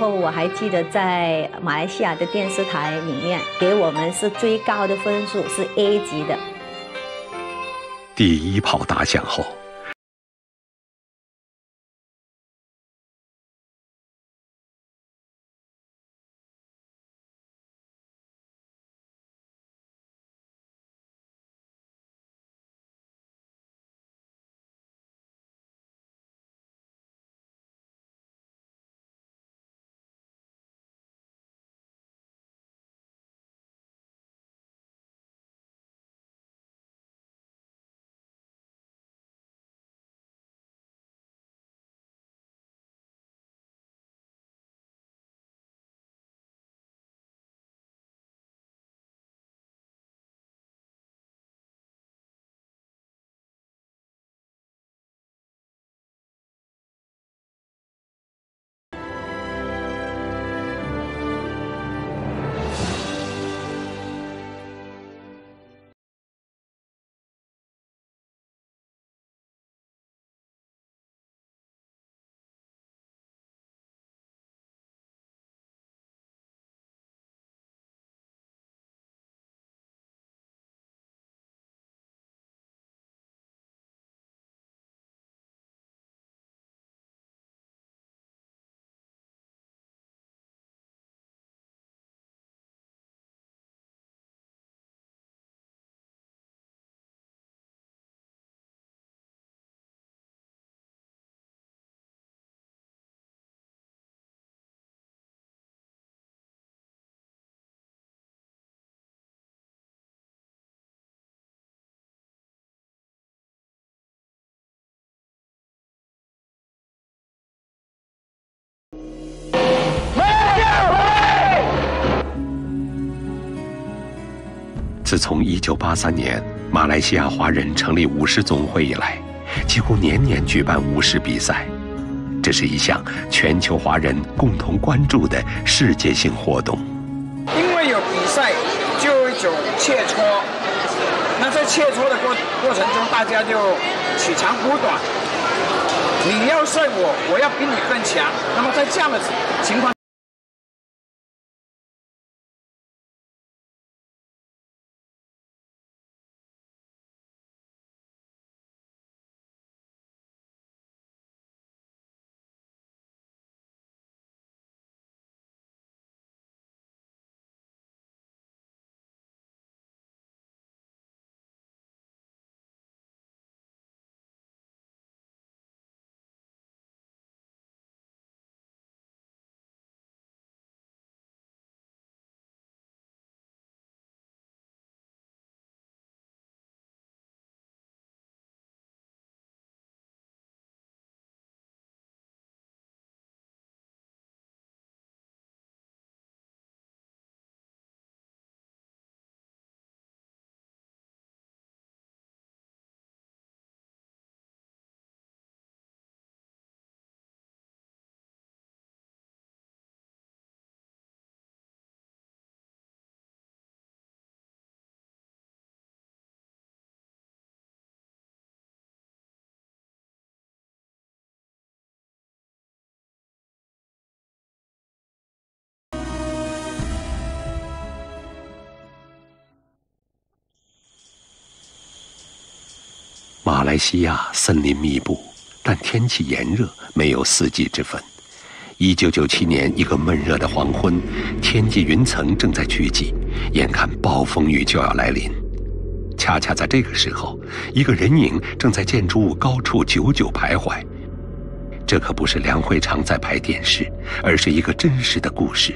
后我还记得，在马来西亚的电视台里面，给我们是最高的分数，是 A 级的。第一炮打响后。自从一九八三年马来西亚华人成立舞狮总会以来，几乎年年举办舞狮比赛，这是一项全球华人共同关注的世界性活动。因为有比赛，就有一种切磋。那在切磋的过过程中，大家就取长补短。你要胜我，我要比你更强。那么在这样的情况。马来西亚森林密布，但天气炎热，没有四季之分。一九九七年一个闷热的黄昏，天际云层正在聚集，眼看暴风雨就要来临。恰恰在这个时候，一个人影正在建筑物高处久久徘徊。这可不是梁会常在拍电视，而是一个真实的故事。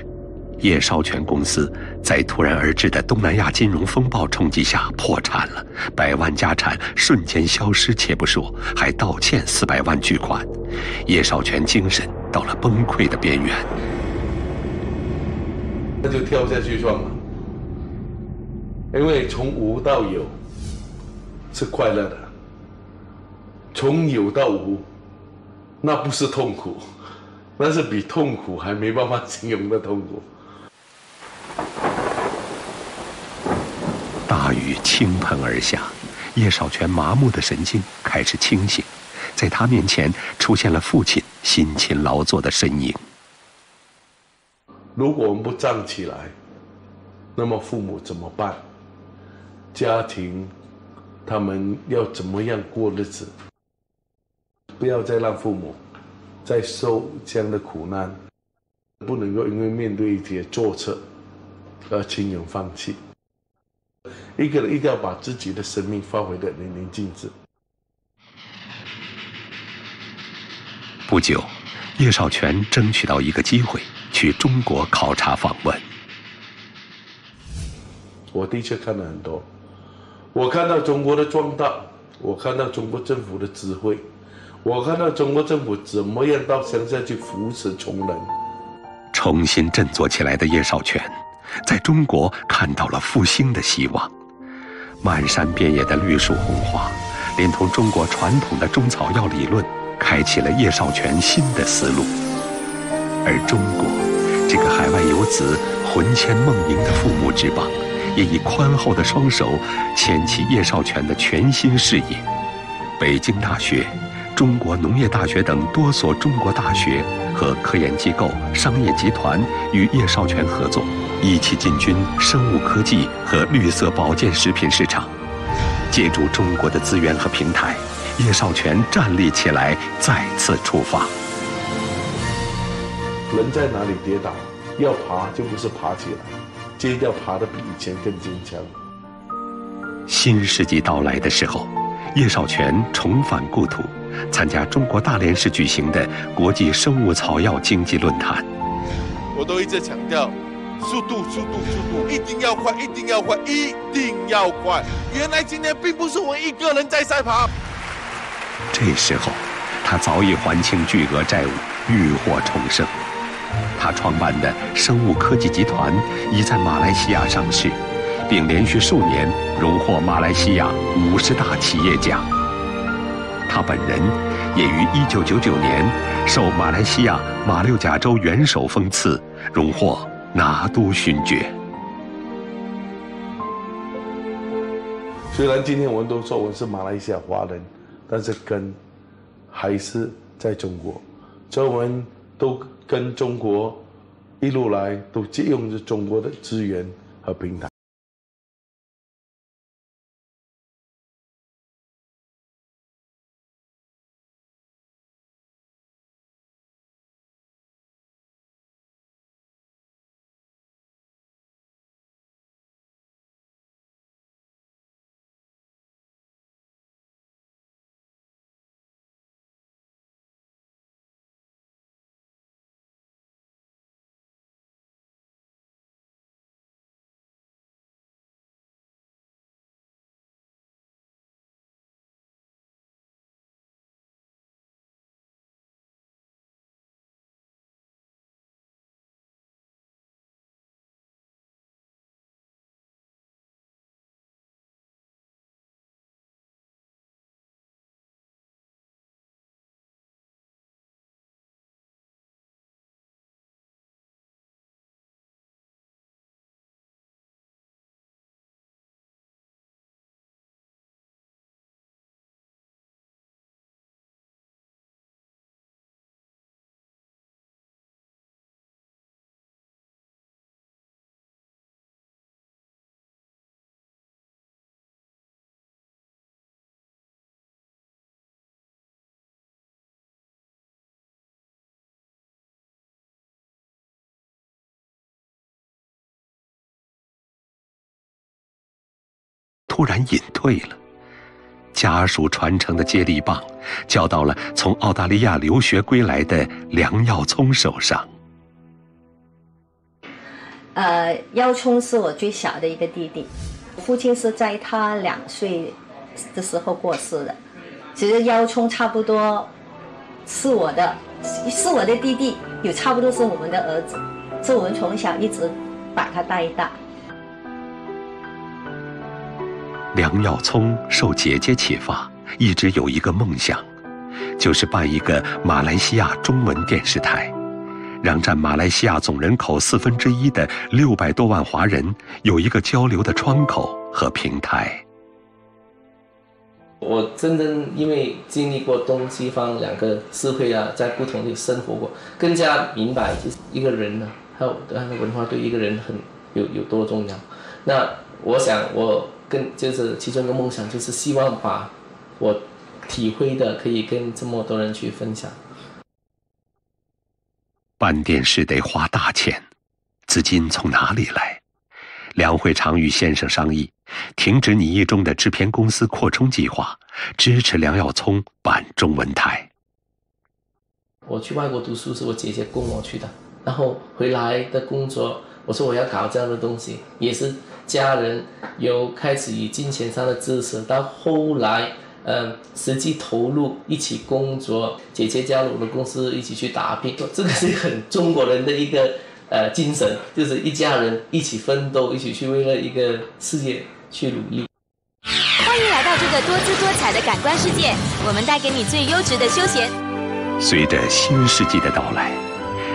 叶绍全公司在突然而至的东南亚金融风暴冲击下破产了，百万家产瞬间消失，且不说还倒欠四百万巨款，叶绍全精神到了崩溃的边缘。那就跳下去算了，因为从无到有是快乐的，从有到无那不是痛苦，那是比痛苦还没办法形容的痛苦。大雨倾盆而下，叶少全麻木的神经开始清醒，在他面前出现了父亲辛勤劳作的身影。如果我们不站起来，那么父母怎么办？家庭，他们要怎么样过日子？不要再让父母再受这样的苦难，不能够因为面对一些挫折。不要轻言放弃，一个人一定要把自己的生命发挥得淋漓尽致。不久，叶少全争取到一个机会，去中国考察访问。我的确看了很多，我看到中国的壮大，我看到中国政府的智慧，我看到中国政府怎么样到乡下去扶持穷人。重新振作起来的叶少全。在中国看到了复兴的希望，漫山遍野的绿树红花，连同中国传统的中草药理论，开启了叶绍全新的思路。而中国，这个海外游子魂牵梦萦的父母之邦，也以宽厚的双手牵起叶绍全的全新事业。北京大学、中国农业大学等多所中国大学和科研机构、商业集团与叶绍全合作。一起进军生物科技和绿色保健食品市场，借助中国的资源和平台，叶少全站立起来，再次出发。人在哪里跌倒，要爬就不是爬起来，就要爬得比以前更坚强。新世纪到来的时候，叶少全重返故土，参加中国大连市举行的国际生物草药经济论坛。我都一直强调。速度，速度，速度！一定要快，一定要快，一定要快！原来今天并不是我一个人在赛跑。这时候，他早已还清巨额债务，浴火重生。他创办的生物科技集团已在马来西亚上市，并连续数年荣获马来西亚五十大企业奖。他本人也于1999年受马来西亚马六甲州元首封赐，荣获。拿督勋爵。虽然今天我们都说我是马来西亚华人，但是根还是在中国。所以我们都跟中国一路来都借用着中国的资源和平台。突然隐退了，家属传承的接力棒，交到了从澳大利亚留学归来的梁耀聪手上。呃，耀聪是我最小的一个弟弟，父亲是在他两岁的时候过世的。其实耀聪差不多是我的，是我的弟弟，也差不多是我们的儿子，是我们从小一直把他带大。梁耀聪受姐姐启发，一直有一个梦想，就是办一个马来西亚中文电视台，让占马来西亚总人口四分之一的六百多万华人有一个交流的窗口和平台。我真正因为经历过东西方两个社会啊，在不同的生活过，更加明白就是一个人呢，还有文化对一个人很有有多重要。那我想我。就是其中的梦想，就是希望把我体会的可以跟这么多人去分享。办电视得花大钱，资金从哪里来？梁会长与先生商议，停止你一中的制片公司扩充计划，支持梁耀聪办中文台。我去外国读书是我姐姐供我去的，然后回来的工作。我说我要搞这样的东西，也是家人有开始以金钱上的支持，到后来，嗯，实际投入一起工作，姐姐加入我的公司一起去打拼，这个是很中国人的一个呃精神，就是一家人一起奋斗，一起去为了一个事业去努力。欢迎来到这个多姿多彩的感官世界，我们带给你最优质的休闲。随着新世纪的到来，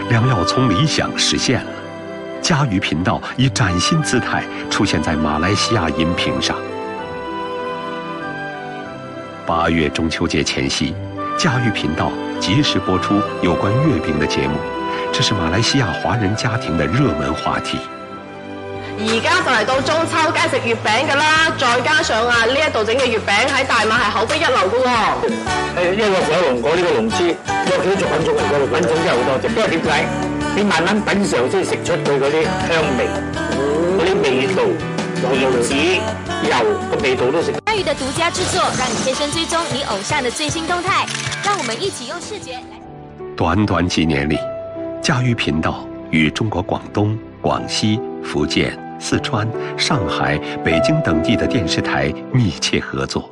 良药从理想实现了。嘉鱼频道以崭新姿态出现在马来西亚荧屏上。八月中秋节前夕，嘉娱频道及时播出有关月饼的节目，这是马来西亚华人家庭的热门话题。而家就嚟到中秋，梗食月饼噶啦。再加上啊，呢一度整嘅月饼喺大马系口碑一流噶喎。诶，椰肉果、龙果呢个龙珠，有几多品种、品种真系好多食。不过点解？你慢慢品尝，先食出佢嗰啲香味，嗰啲味道，有油脂、油个味道都食。嘉鱼的独家制作，让你贴身追踪你偶像的最新动态。让我们一起用视觉。短短几年里，嘉鱼频道与中国广东、广西、福建、四川、上海、北京等地的电视台密切合作，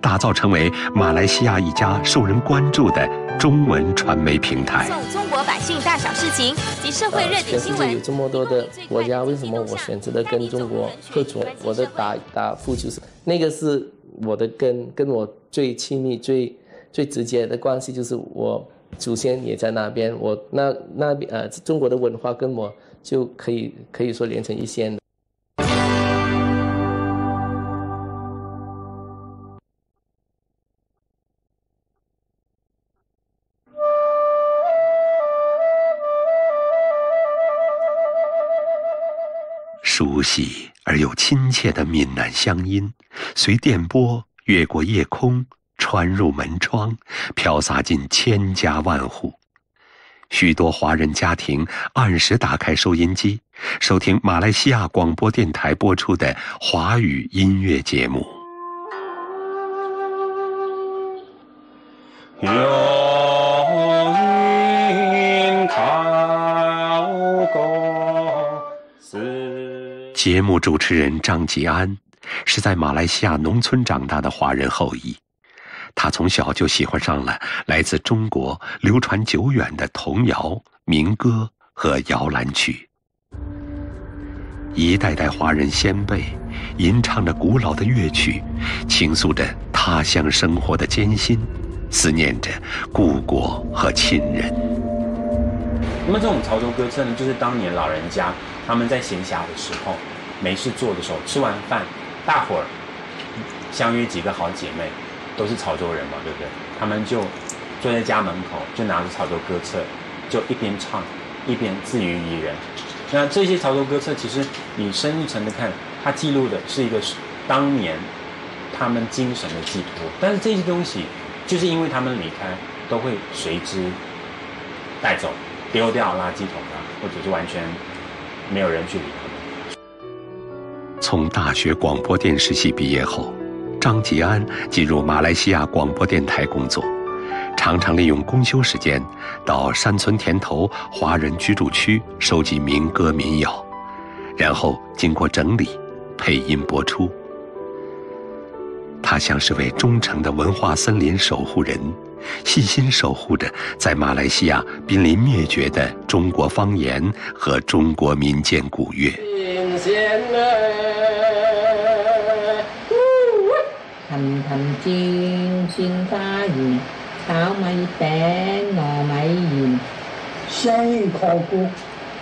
打造成为马来西亚一家受人关注的。中文传媒平台，送中国百姓大小事情及社会热点新闻。有这么多的国家，为什么我选择的跟中国合作？我的答答复就是那个，是我的根，跟我最亲密、最最直接的关系就是我祖先也在那边，我那那边呃中国的文化跟我就可以可以说连成一线。熟悉而又亲切的闽南乡音，随电波越过夜空，穿入门窗，飘洒进千家万户。许多华人家庭按时打开收音机，收听马来西亚广播电台播出的华语音乐节目。哟。节目主持人张吉安，是在马来西亚农村长大的华人后裔，他从小就喜欢上了来自中国流传久远的童谣、民歌和摇篮曲。一代代华人先辈，吟唱着古老的乐曲，倾诉着他乡生活的艰辛，思念着故国和亲人。那么这种潮州歌声呢，就是当年老人家他们在闲暇的时候。没事做的时候，吃完饭，大伙儿相约几个好姐妹，都是潮州人嘛，对不对？他们就坐在家门口，就拿着潮州歌册，就一边唱，一边自娱娱人。那这些潮州歌册，其实你深一层的看，它记录的是一个当年他们精神的寄托。但是这些东西，就是因为他们离开，都会随之带走、丢掉垃圾桶了，或者是完全没有人去理。从大学广播电视系毕业后，张吉安进入马来西亚广播电台工作，常常利用公休时间，到山村田头、华人居住区收集民歌民谣，然后经过整理、配音播出。他像是位忠诚的文化森林守护人，细心守护着在马来西亚濒临灭绝的中国方言和中国民间古乐。南京新花园炒米饼糯米圆，应海菜，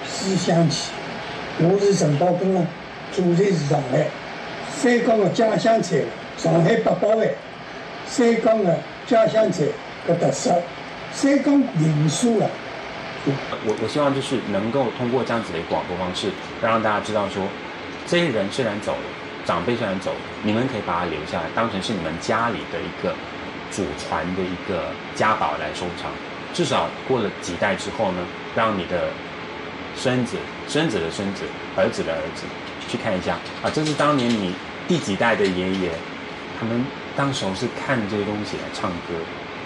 思乡起。我是陈宝根啊，祖籍是上海，三江的家乡菜，上海八宝饭，三江的家乡菜的特色，三江民宿啊。我我希望就是能够通过这样子的广播方式，让大家知道说，这些人虽然走了。长辈虽然走，你们可以把它留下来，当成是你们家里的一个祖传的一个家宝来收藏。至少过了几代之后呢，让你的孙子、孙子的孙子、儿子的儿子去看一下啊，这是当年你第几代的爷爷，他们当时候是看这些东西来唱歌。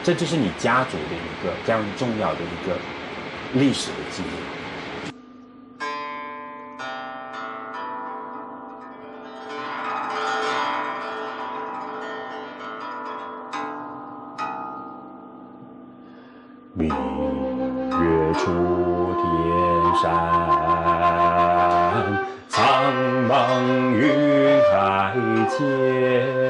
这就是你家族的一个非常重要的一个历史的记忆。天。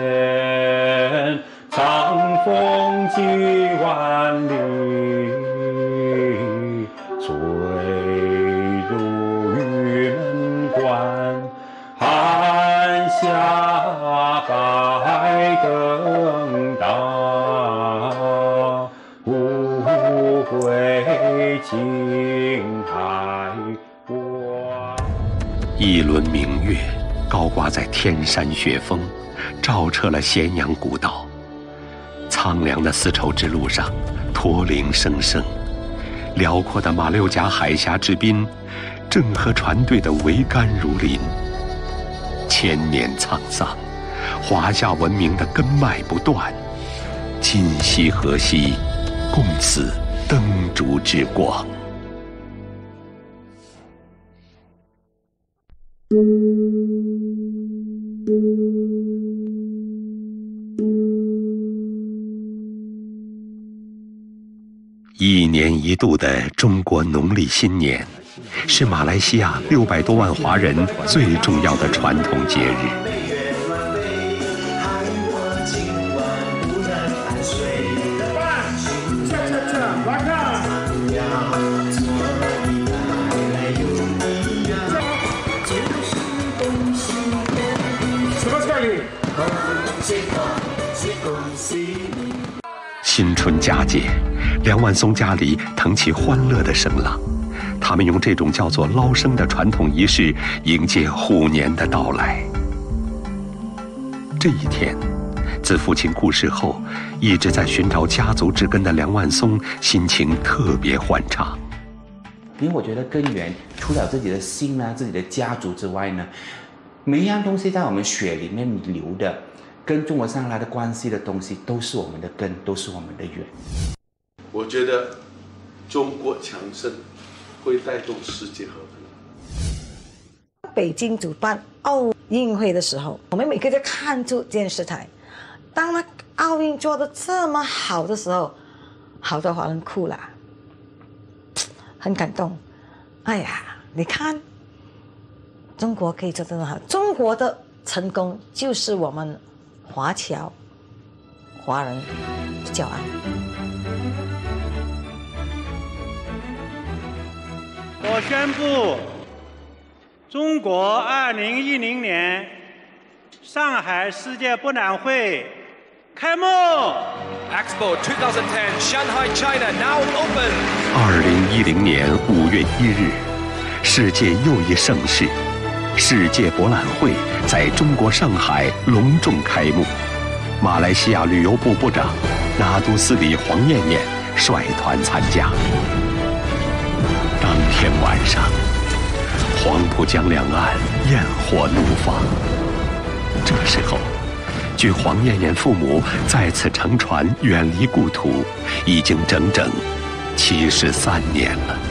千山雪峰，照彻了咸阳古道。苍凉的丝绸之路上，驼铃声声。辽阔的马六甲海峡之滨，郑和船队的桅杆如林。千年沧桑，华夏文明的根脉不断。今夕何夕，共此灯烛之光。一年一度的中国农历新年，是马来西亚六百多万华人最重要的传统节日。新春佳节。梁万松家里腾起欢乐的声浪，他们用这种叫做“捞生”的传统仪式迎接虎年的到来。这一天，自父亲故世后，一直在寻找家族之根的梁万松心情特别欢畅。因为我觉得根源除了自己的姓呢、自己的家族之外呢，每一样东西在我们血里面流的，跟中国上来的关系的东西，都是我们的根，都是我们的源。我觉得中国强盛会带动世界和平。北京主办奥运会的时候，我们每个都看住电视台。当那奥运做的这么好的时候，好多华人哭了，很感动。哎呀，你看中国可以做得那么好，中国的成功就是我们华侨华人骄傲。我宣布，中国二零一零年上海世界博览会开幕。Expo 2010 Shanghai China now open。二零一零年五月一日，世界又一盛事——世界博览会，在中国上海隆重开幕。马来西亚旅游部部长拿督斯里黄艳艳率团参加。天晚上，黄浦江两岸焰火怒放。这时候，距黄艳艳父母再次乘船远离故土，已经整整七十三年了。